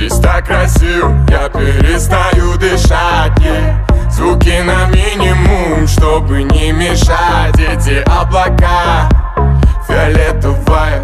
Здесь так красиво, я перестаю дышать yeah. Звуки на минимум, чтобы не мешать Эти облака, фиолетовая